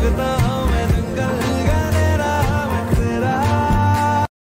Good everything.